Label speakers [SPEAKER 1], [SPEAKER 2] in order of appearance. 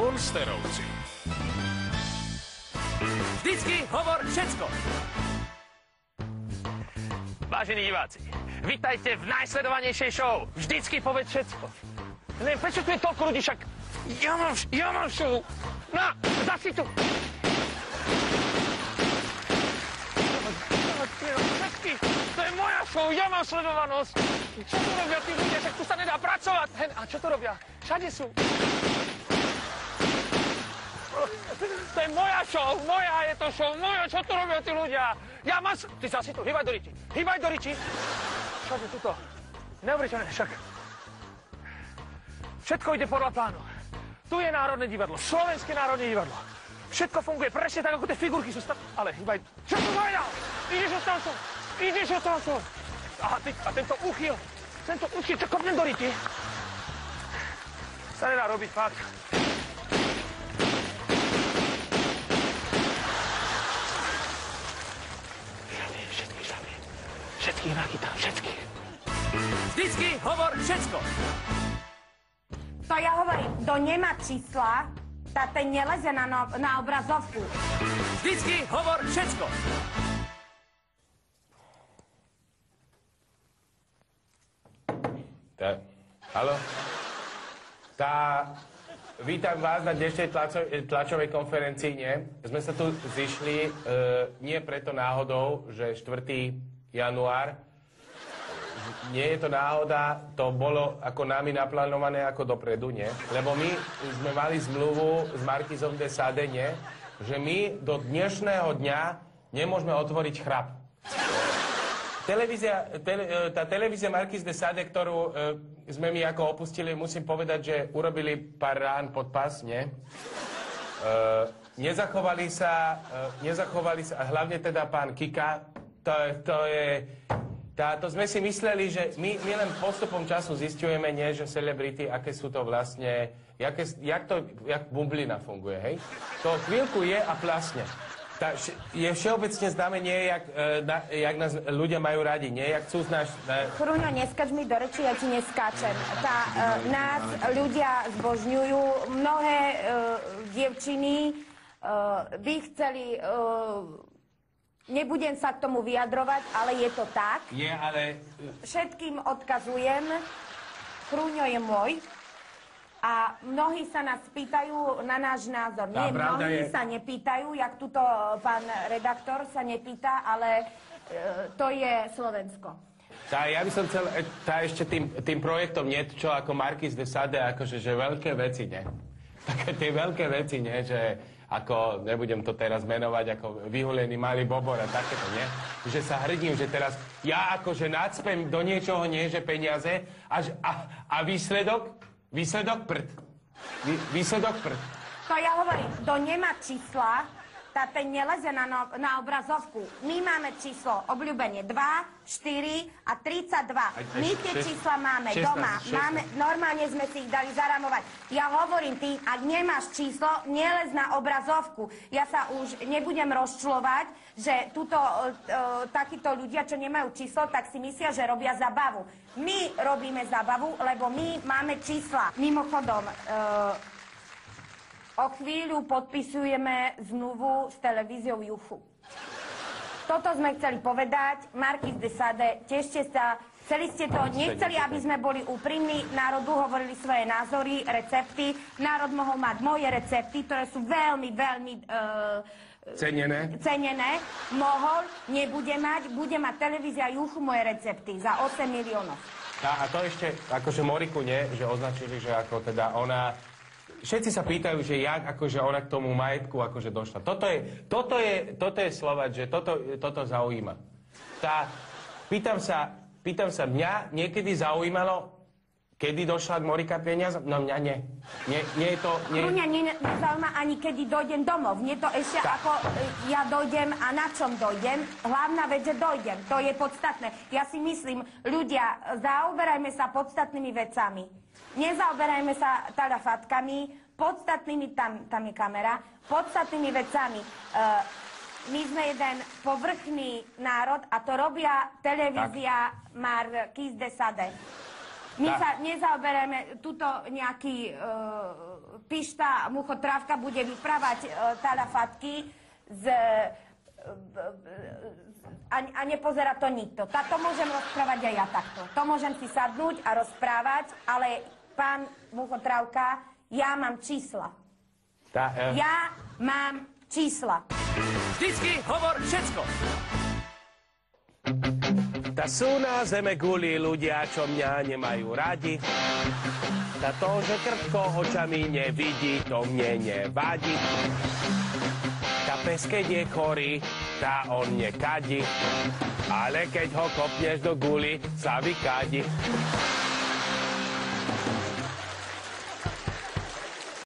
[SPEAKER 1] Monsterovci.
[SPEAKER 2] Vždycky hovor všetko. Vážení diváci, vitajte v najsledovanejšej show. Vždycky povedz všetko. Neviem, prečo tu je toľko ľudí, však ja mám, ja mám show. Na, zasi tu. Všetky, to je moja show, ja mám sledovanosť. Čo tu robia tí ľudia, však tu sa nedá pracovať. Hen, a čo tu robia? Všade sú. To je moja show, moja je to show, moja, čo tu robia tí ľudia? Ja mám... Ty sa si tu, hýbaj do riči, hýbaj do riči. Všade tuto. Neuveriteľné, však. Všetko ide podľa plánu. Tu je Národné divadlo, Slovenské národné divadlo. Všetko funguje presne tak, ako tie figurky sú stav... Ale hýbaj... Čo tu Vajda? Ideš od tamto, ideš od tamto. Aha, ty, a tento uchyl, tento uchyl, čo kopnem do riti. Sa nedá robiť, fakt. Všade, všetky, všade. Všetkých nachytám, všetkých. Vždycky hovor všetko.
[SPEAKER 3] To ja hovorím, kto nemá čísla, tá ten neleze na, no, na obrazovku.
[SPEAKER 2] Vždycky hovor všetko.
[SPEAKER 4] Tá, halo? Tá, vítam vás na dnešnej tlačo, tlačovej konferencii. Nie? Sme sa tu zišli e, nie preto náhodou, že 4. január. Nie je to náhoda, to bolo ako nami naplánované ako dopredu, nie? Lebo my sme mali zmluvu s Markizom de Sade, nie? Že my do dnešného dňa nemôžeme otvoriť chrap. Televízia, tele, e, tá televízia Marquis de Sade, ktorú e, sme my ako opustili, musím povedať, že urobili pár rán pod pás, nie? E, nezachovali sa, e, nezachovali sa, a hlavne teda pán Kika, to, to je, tá, sme si mysleli, že my, my len postupom času zistujeme, nie, že celebrity, aké sú to vlastne, jaké, jak to, jak bumblina funguje, hej? To chvíľku je a plasne. Tá, je všeobecne známe, nie jak, e, na, jak nás ľudia majú radi, nie jak chcú z náš... E,
[SPEAKER 3] Chruňo, neskač mi do reči, ja ti neskáčem. Tá, e, nás ľudia zbožňujú, mnohé e, dievčiny e, by chceli, e, nebudem sa k tomu vyjadrovať, ale je to tak.
[SPEAKER 4] je ale...
[SPEAKER 3] Všetkým odkazujem, Chruňo je môj. A mnohí sa nás pýtajú na náš názor.
[SPEAKER 4] Tá
[SPEAKER 3] Nie, mnohí
[SPEAKER 4] je-
[SPEAKER 3] sa nepýtajú, jak tuto pán redaktor sa nepýta, ale e, to je Slovensko.
[SPEAKER 4] Tá, ja by som chcel, e, tá ešte tým, tým projektom niečo ako Marquis de Sade, akože, že veľké veci, ne? Také tie veľké veci, ne? Že ako, nebudem to teraz menovať, ako vyhulený malý bobor a takéto, nie? Že sa hrdím, že teraz ja akože nadspem do niečoho, nie, že peniaze, až, a, a výsledok? Výsledok prd. Vý, výsledok prd.
[SPEAKER 3] To ja hovorím, kto nemá čísla, tá ten neleze na, no, na obrazovku. My máme číslo obľúbenie 2, 4 a 32. My tie čísla máme
[SPEAKER 4] 16,
[SPEAKER 3] doma.
[SPEAKER 4] 16.
[SPEAKER 3] Máme, normálne sme si ich dali zaramovať. Ja hovorím ty, ak nemáš číslo, nelez na obrazovku. Ja sa už nebudem rozčulovať, že tuto e, takíto ľudia, čo nemajú číslo, tak si myslia, že robia zabavu. My robíme zabavu, lebo my máme čísla. Mimochodom, e, O chvíľu podpisujeme zmluvu s televíziou Juchu. Toto sme chceli povedať. Markis de Sade, tešte sa. Chceli ste to, nechceli, aby sme boli úprimní. Národu hovorili svoje názory, recepty. Národ mohol mať moje recepty, ktoré sú veľmi, veľmi e,
[SPEAKER 4] Cenené.
[SPEAKER 3] cenené. Mohol, nebude mať, bude mať televízia Juchu moje recepty za 8 miliónov.
[SPEAKER 4] A, a to ešte, akože Moriku nie, že označili, že ako teda ona... Všetci sa pýtajú, že jak akože ona k tomu majetku akože došla. Toto je, toto je, toto je Slovač, že toto, toto zaujíma. Tá, pýtam sa, pýtam sa, mňa niekedy zaujímalo, kedy došla Morika peniaz? No mňa nie. Nie, nie je to... Nie,
[SPEAKER 3] Mňa ne, nezaujíma ani kedy dojdem domov. Mne to ešte
[SPEAKER 4] Tak.
[SPEAKER 3] ako e, ja dojdem a na čom dojdem. Hlavná vec, že dojdem. To je podstatné. Ja si myslím, ľudia, zaoberajme sa podstatnými vecami. Nezaoberajme sa teda fatkami, podstatnými, tam, tam je kamera, podstatnými vecami. E, my sme jeden povrchný národ a to robia televízia Marquis de Sade. My sa nezaoberajme tuto nejaký... Uh, Pišta Muchotrávka bude vyprávať e, talafatky z, e, b, a, a nepozerá to nikto. Tá, to môžem rozprávať aj ja takto. To môžem si sadnúť a rozprávať, ale pán Muchotrávka, ja mám čísla.
[SPEAKER 4] Tá, e,
[SPEAKER 3] Ja mám čísla.
[SPEAKER 2] Vždycky hovor všetko.
[SPEAKER 4] Tá sú na zeme guli ľudia, čo mňa nemajú radi. Tá to, že krtko očami nevidí, to mne nevadí. Tá pes, keď je chorý, tá on nekadí. Ale keď ho kopneš do guli, sa vykadí.